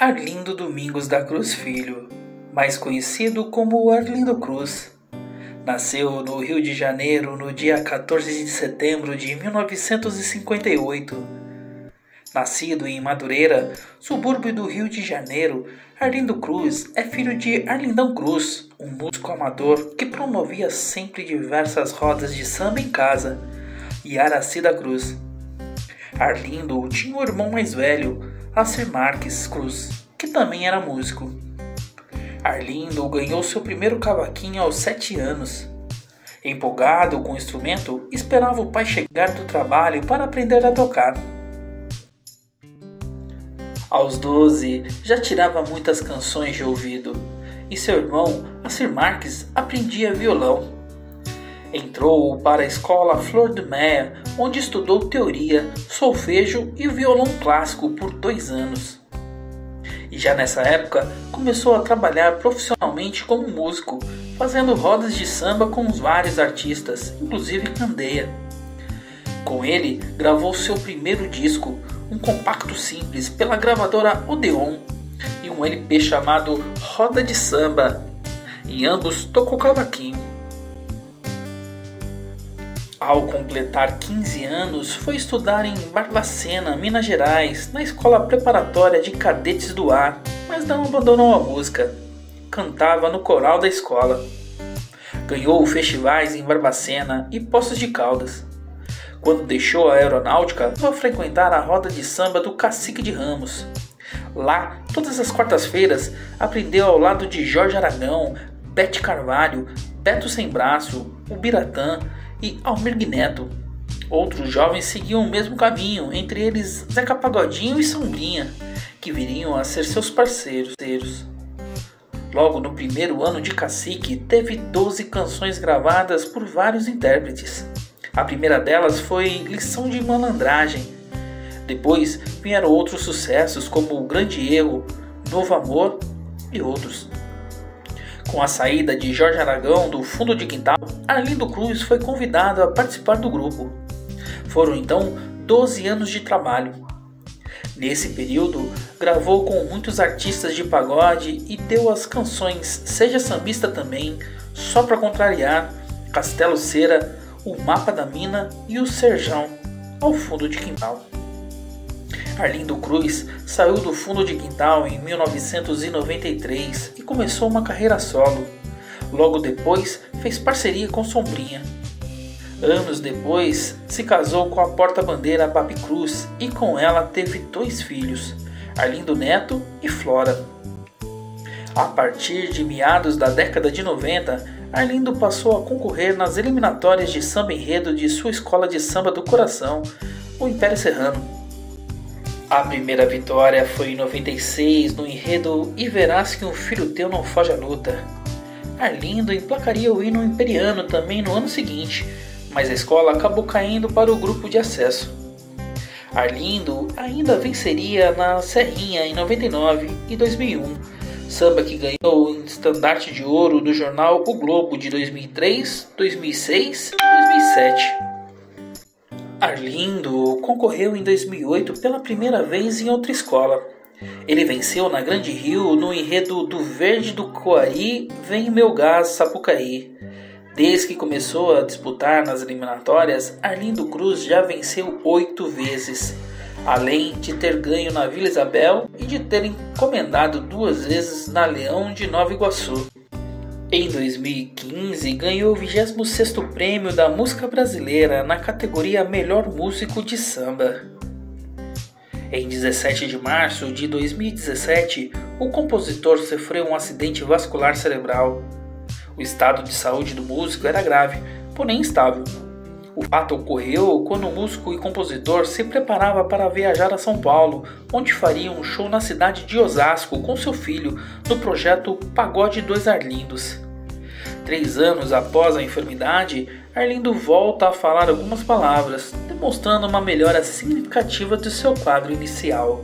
Arlindo Domingos da Cruz Filho, mais conhecido como Arlindo Cruz. Nasceu no Rio de Janeiro no dia 14 de setembro de 1958. Nascido em Madureira, subúrbio do Rio de Janeiro, Arlindo Cruz é filho de Arlindão Cruz, um músico amador que promovia sempre diversas rodas de samba em casa, e Aracida Cruz. Arlindo tinha um irmão mais velho, Acir Marques Cruz, que também era músico. Arlindo ganhou seu primeiro cavaquinho aos sete anos. Empolgado com o instrumento, esperava o pai chegar do trabalho para aprender a tocar. Aos 12, já tirava muitas canções de ouvido, e seu irmão, Acir Marques, aprendia violão. Entrou para a escola Flor de Meia, onde estudou teoria, solfejo e violão clássico por dois anos. E já nessa época começou a trabalhar profissionalmente como músico, fazendo rodas de samba com vários artistas, inclusive Candeia. Com ele, gravou seu primeiro disco, um compacto simples, pela gravadora Odeon, e um LP chamado Roda de Samba. Em ambos tocou cavaquinho. Ao completar 15 anos, foi estudar em Barbacena, Minas Gerais, na escola preparatória de cadetes do ar, mas não abandonou a música. Cantava no coral da escola. Ganhou festivais em Barbacena e Poços de Caldas. Quando deixou a aeronáutica, foi frequentar a roda de samba do Cacique de Ramos. Lá, todas as quartas-feiras, aprendeu ao lado de Jorge Aragão, Bete Carvalho, Beto Sem Braço, o Biratã e Almir Neto. Outros jovens seguiam o mesmo caminho, entre eles Zeca Pagodinho e Sombrinha, que viriam a ser seus parceiros. Logo no primeiro ano de Cacique, teve 12 canções gravadas por vários intérpretes. A primeira delas foi Lição de Malandragem. Depois vieram outros sucessos como O Grande Erro, Novo Amor e outros. Com a saída de Jorge Aragão do fundo de quintal, Arlindo Cruz foi convidado a participar do grupo. Foram então 12 anos de trabalho. Nesse período, gravou com muitos artistas de pagode e deu as canções Seja Sambista também, Só Pra Contrariar, Castelo Cera, O Mapa da Mina e o Serjão, ao fundo de quintal. Arlindo Cruz saiu do fundo de quintal em 1993 e começou uma carreira solo. Logo depois, fez parceria com Sombrinha. Anos depois, se casou com a porta-bandeira Babi Cruz e com ela teve dois filhos, Arlindo Neto e Flora. A partir de meados da década de 90, Arlindo passou a concorrer nas eliminatórias de samba enredo de sua escola de samba do coração, o Império Serrano. A primeira vitória foi em 96 no enredo E Verás que um filho teu não foge à luta. Arlindo emplacaria o hino imperiano também no ano seguinte, mas a escola acabou caindo para o grupo de acesso. Arlindo ainda venceria na Serrinha em 99 e 2001, samba que ganhou o estandarte de ouro do jornal O Globo de 2003, 2006 e 2007. Arlindo concorreu em 2008 pela primeira vez em outra escola. Ele venceu na Grande Rio no enredo do Verde do Coari Vem Meu Gás Sapucaí. Desde que começou a disputar nas eliminatórias, Arlindo Cruz já venceu oito vezes, além de ter ganho na Vila Isabel e de ter encomendado duas vezes na Leão de Nova Iguaçu. Em 2015, ganhou o 26º Prêmio da Música Brasileira na categoria Melhor Músico de Samba. Em 17 de março de 2017, o compositor sofreu um acidente vascular cerebral. O estado de saúde do músico era grave, porém instável. O fato ocorreu quando o músico e compositor se preparava para viajar a São Paulo, onde faria um show na cidade de Osasco com seu filho no projeto Pagode dos Arlindos. Três anos após a enfermidade, Arlindo volta a falar algumas palavras, demonstrando uma melhora significativa de seu quadro inicial.